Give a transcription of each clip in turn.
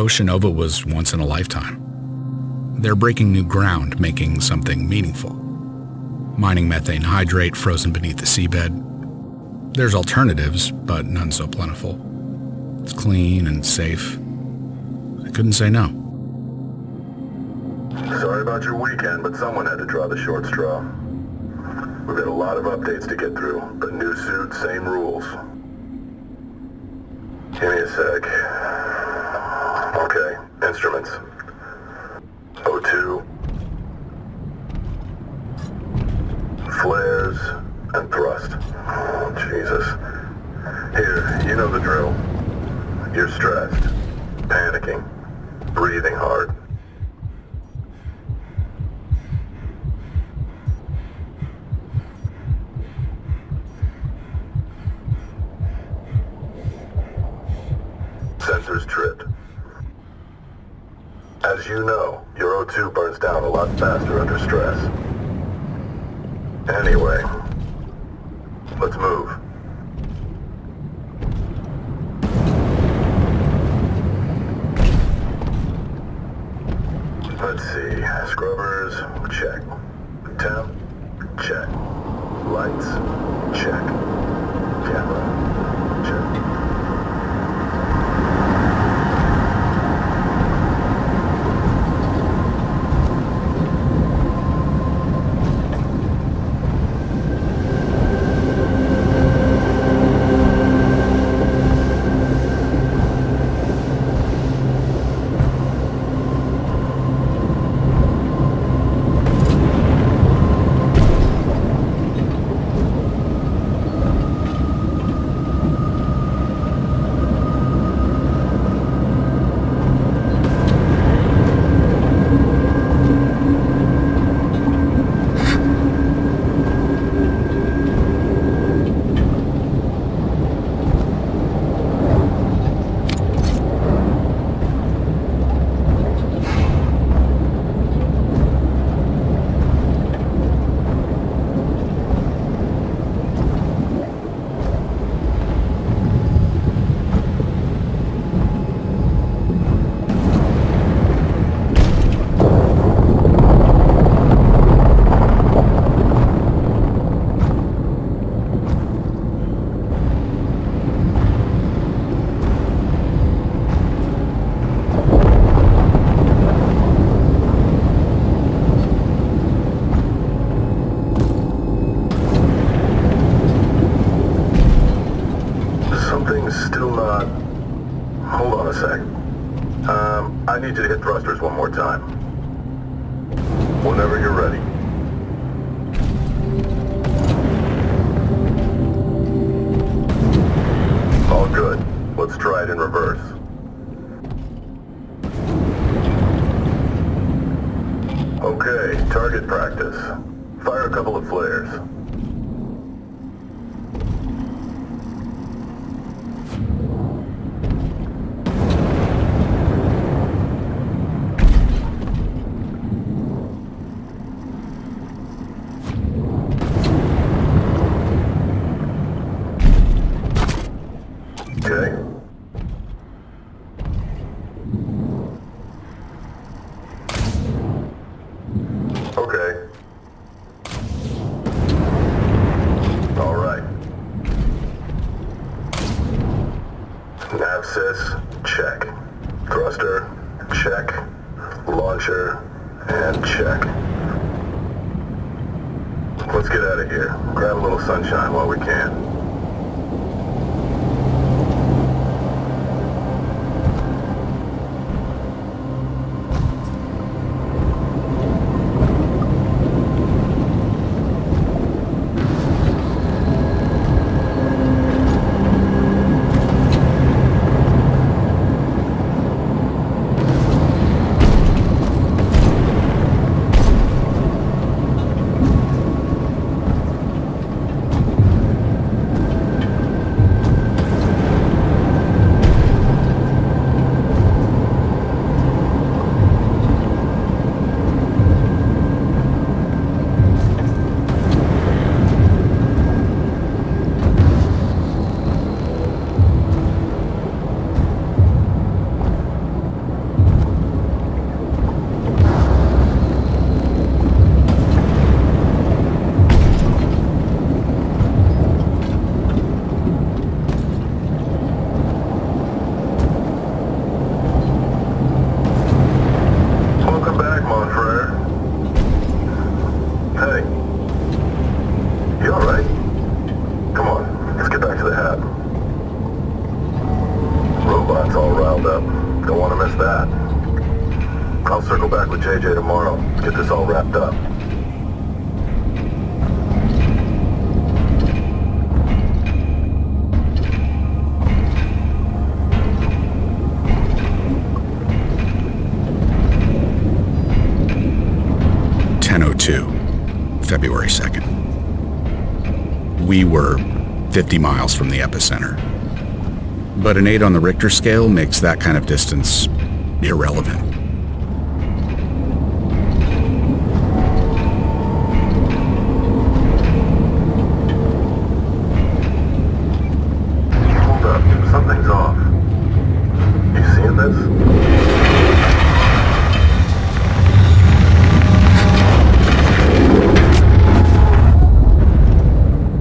Oceanova was once in a lifetime. They're breaking new ground, making something meaningful. Mining methane hydrate frozen beneath the seabed. There's alternatives, but none so plentiful. It's clean and safe. I couldn't say no. Sorry about your weekend, but someone had to draw the short straw. We've got a lot of updates to get through, but new suit, same rules. Give me a sec. Instruments. O2. Flares and thrust. Oh, Jesus. Here, you know the drill. You're stressed, panicking, breathing hard. This all wrapped up. Ten oh two, February 2nd. We were 50 miles from the epicenter. But an 8 on the Richter scale makes that kind of distance irrelevant. Hold up. Something's off. You seeing this?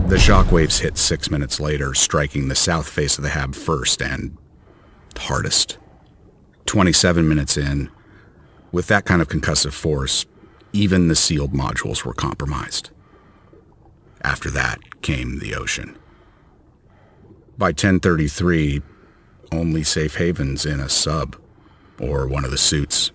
The shockwaves hit six minutes later, striking the south face of the hab first and hardest. 27 minutes in, with that kind of concussive force, even the sealed modules were compromised. After that came the ocean. By 1033, only safe havens in a sub or one of the suits.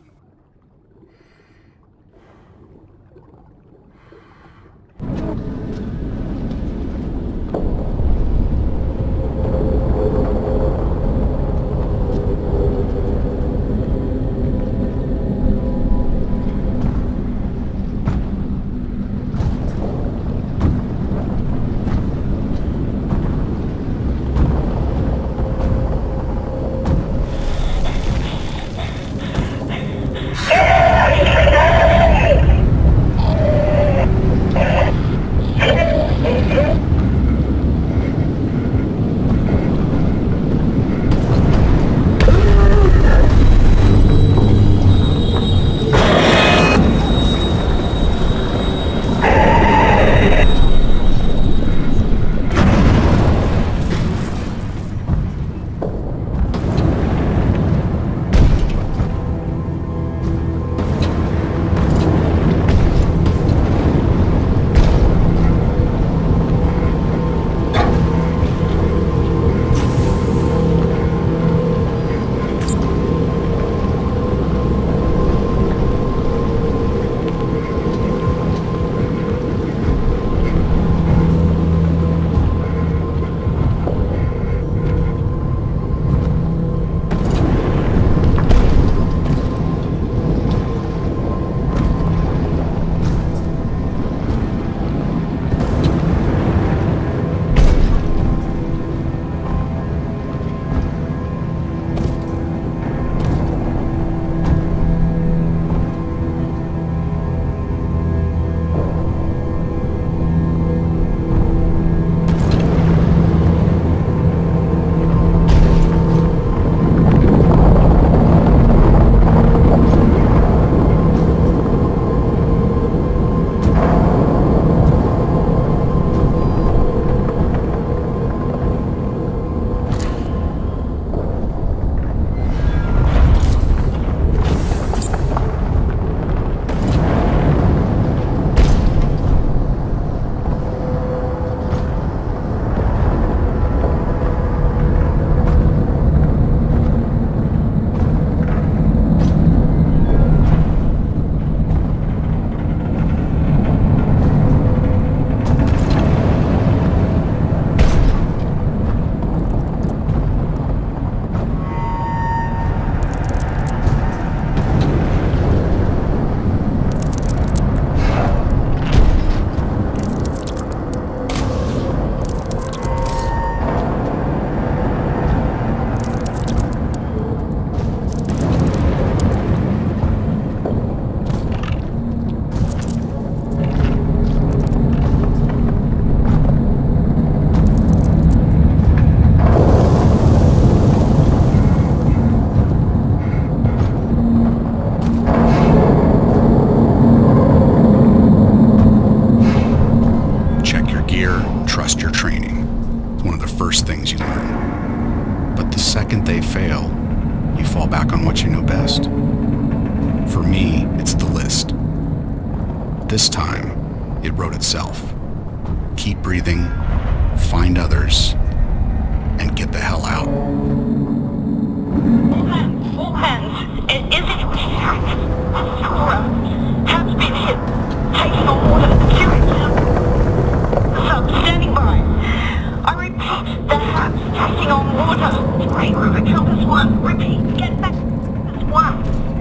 Water! Right over this 1. Repeat, get back 1.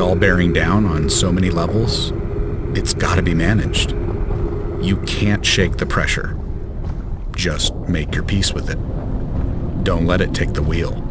All bearing down on so many levels, it's got to be managed. You can't shake the pressure. Just make your peace with it. Don't let it take the wheel.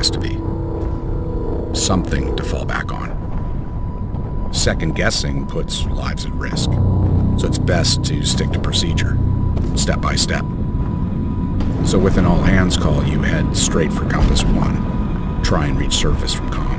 Has to be. Something to fall back on. Second guessing puts lives at risk, so it's best to stick to procedure, step by step. So with an all hands call, you head straight for Compass 1. Try and reach surface from comms.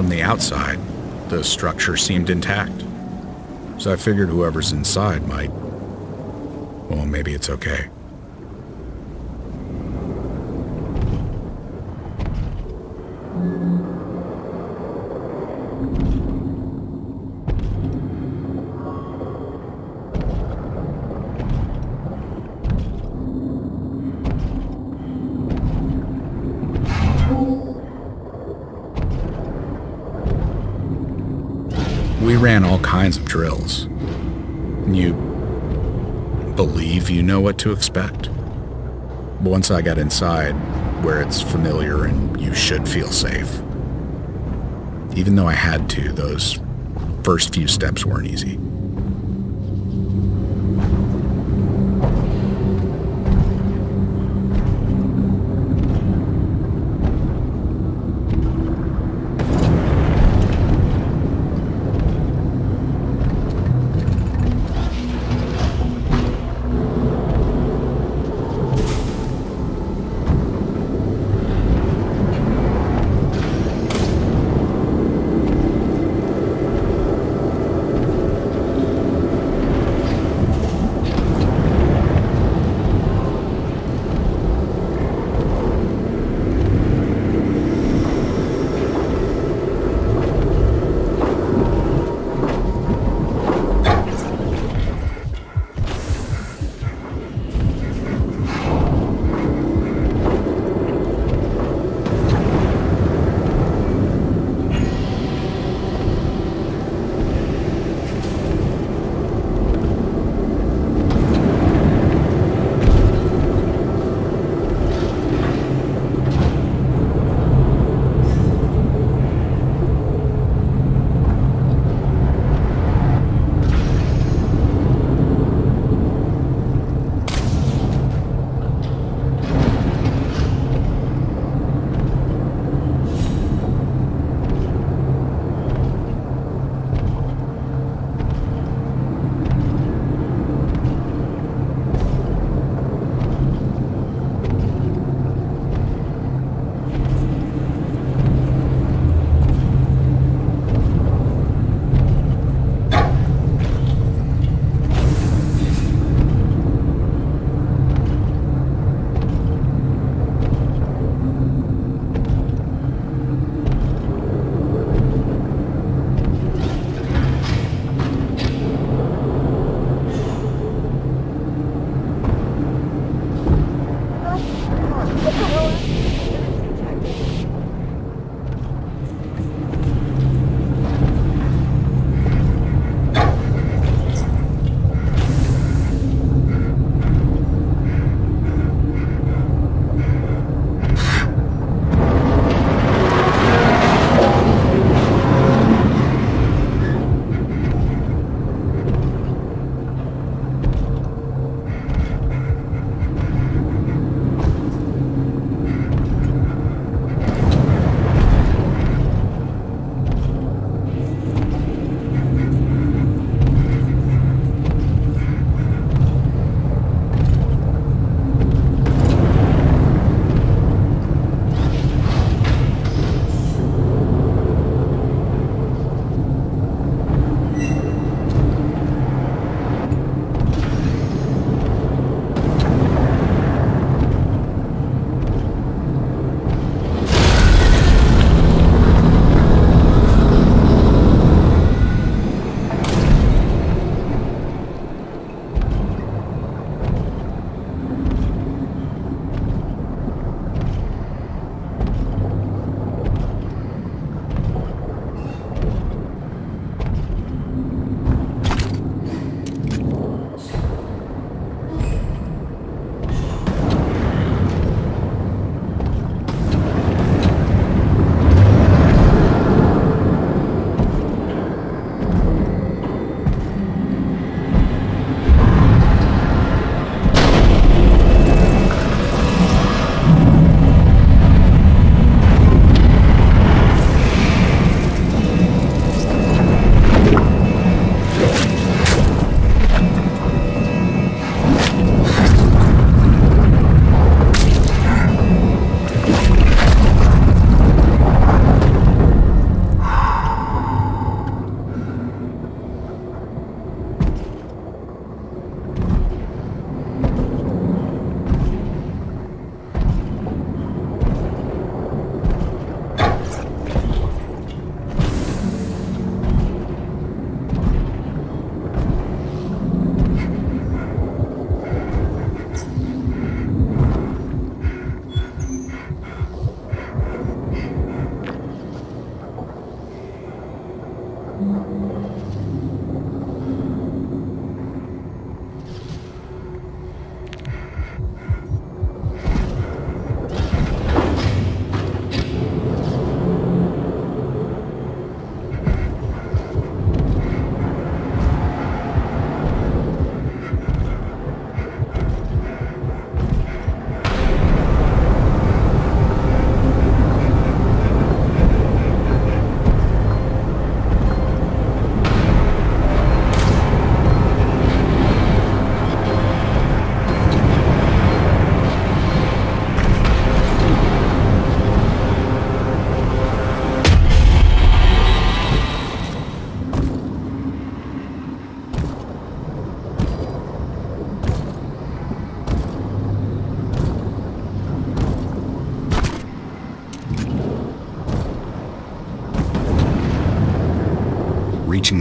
From the outside, the structure seemed intact. So I figured whoever's inside might. Well, maybe it's okay. We ran all kinds of drills. And you believe you know what to expect. Once I got inside, where it's familiar and you should feel safe, even though I had to, those first few steps weren't easy.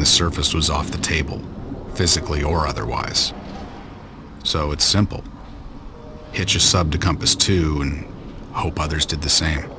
Surface was off the table, physically or otherwise. So it's simple. Hitch a sub to Compass 2 and hope others did the same.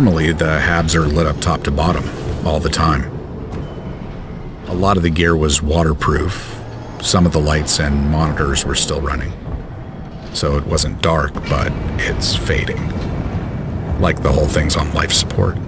Normally, the habs are lit up top to bottom, all the time. A lot of the gear was waterproof. Some of the lights and monitors were still running. So it wasn't dark, but it's fading. Like the whole thing's on life support.